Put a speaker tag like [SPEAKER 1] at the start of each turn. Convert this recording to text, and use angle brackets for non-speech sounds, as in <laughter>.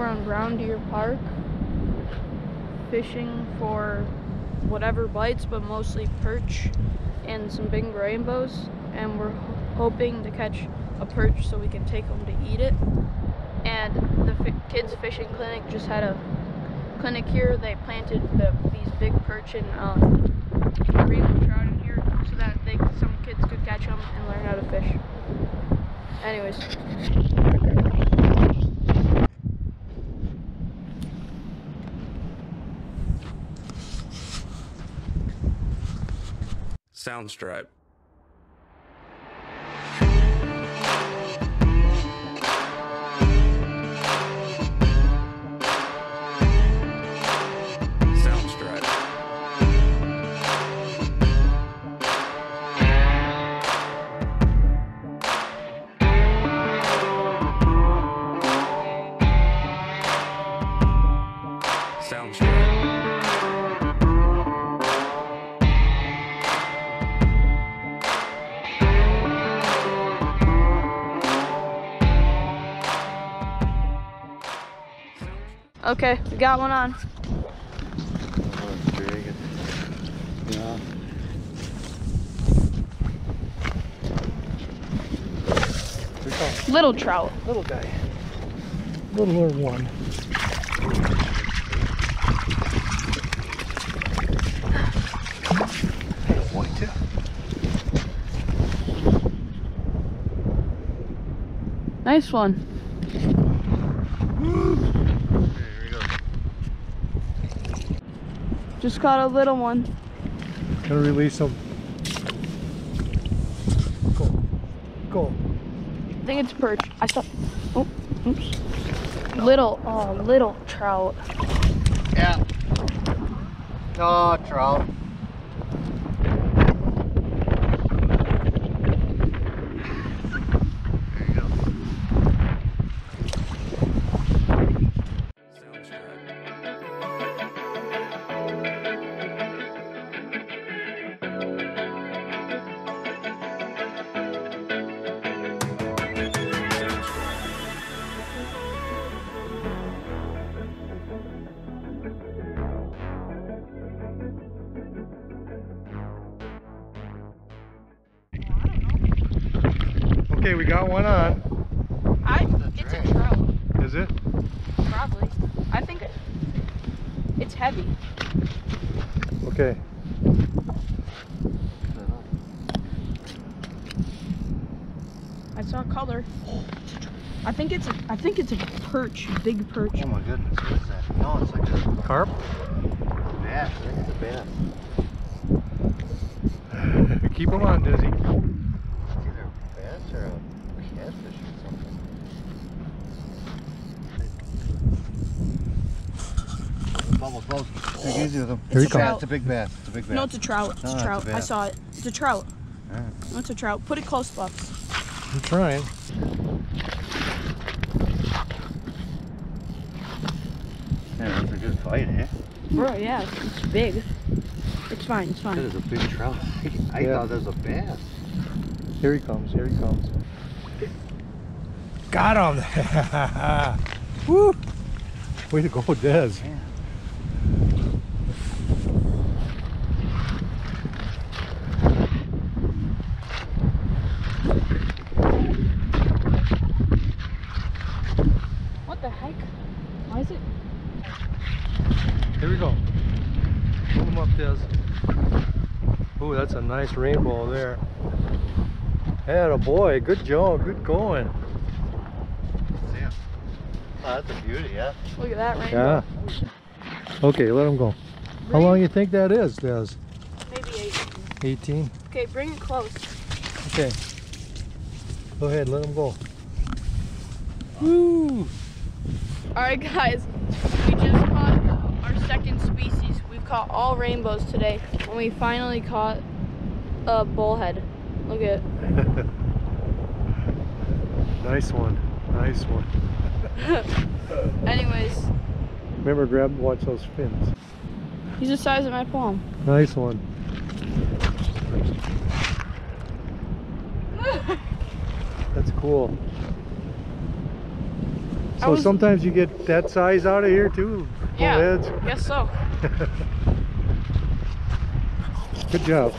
[SPEAKER 1] On Brown Deer Park fishing for whatever bites, but mostly perch and some big rainbows. And we're hoping to catch a perch so we can take home to eat it. And the fi- kids fishing clinic just had a clinic here. They planted the, these big perch and um, rainbow trout in here so that they some kids could catch them and learn how to fish. Anyways,
[SPEAKER 2] Soundstripe.
[SPEAKER 1] Okay, we got one on.
[SPEAKER 3] Yeah.
[SPEAKER 1] Little trout.
[SPEAKER 3] little guy. Little or one.
[SPEAKER 1] Nice one. <gasps> <laughs>
[SPEAKER 3] Here we go.
[SPEAKER 1] Just caught a little one.
[SPEAKER 3] Gonna release him. Go. Go.
[SPEAKER 1] I think it's perch. I saw. Oh, oops. Little, oh, little trout.
[SPEAKER 4] Yeah. Oh, trout.
[SPEAKER 3] Okay, we got one on.
[SPEAKER 1] I.
[SPEAKER 4] It's a
[SPEAKER 1] It's a trout.
[SPEAKER 3] Is it?
[SPEAKER 1] Probably. I think it, it's heavy.
[SPEAKER 3] Okay.
[SPEAKER 1] I saw color. I think it's a. I think it's a perch. Big perch.
[SPEAKER 4] Oh my goodness, what is that? No, it's like a
[SPEAKER 3] Carp?
[SPEAKER 4] bass. I think it's a bass. <laughs>
[SPEAKER 3] Keep him on, Dizzy.
[SPEAKER 4] It's either a bass or a catfish or something. Bubbles, bubbles. Take it easy with him.
[SPEAKER 3] Here he
[SPEAKER 4] it's a bass.
[SPEAKER 1] comes.
[SPEAKER 4] It's a big bass. It's a big bass.
[SPEAKER 1] No, it's a trout. It's
[SPEAKER 4] No,
[SPEAKER 1] a trout. I
[SPEAKER 4] bass.
[SPEAKER 1] saw it. It's a trout.
[SPEAKER 4] Alright.
[SPEAKER 1] No, it's a trout. Put it close, Bucks.
[SPEAKER 3] I'm trying.
[SPEAKER 4] Yeah, that's a good fight, eh?
[SPEAKER 1] Bro, yeah, it's big. It's fine. It's fine.
[SPEAKER 4] is a big trout. <laughs> I
[SPEAKER 3] Yeah.
[SPEAKER 4] thought that was a bass.
[SPEAKER 3] Here he comes. Here he comes. Got him. <laughs> Woo. Way to go, Dez.
[SPEAKER 4] Yeah.
[SPEAKER 1] What the heck? Why is it?
[SPEAKER 3] Here we go. Pull him up, Dez. Ooh, that's a nice rainbow there. Had a boy. Good job. Good going.
[SPEAKER 4] See ya. Oh, that's a beauty, yeah.
[SPEAKER 1] Look at that rainbow.
[SPEAKER 3] Yeah. Okay, let them go. How long do you think that is, Dez?
[SPEAKER 1] Maybe eight.
[SPEAKER 3] 18?
[SPEAKER 1] Okay, bring it close.
[SPEAKER 3] Okay. Go ahead, let them go. Woo!
[SPEAKER 1] All right, guys. We just caught our second species. We've caught all rainbows today, and we finally caught a bullhead. Look at. it. <laughs>
[SPEAKER 3] nice one. Nice one. <laughs>
[SPEAKER 1] Anyways,
[SPEAKER 3] Remember, grab, watch those fins.
[SPEAKER 1] he's the size of my palm.
[SPEAKER 3] Nice one. <laughs> That's cool. So
[SPEAKER 1] was-
[SPEAKER 3] sometimes you get that size out of here too?
[SPEAKER 1] Yeah.
[SPEAKER 3] Bullheads?
[SPEAKER 1] Guess so. <laughs>
[SPEAKER 3] Good job.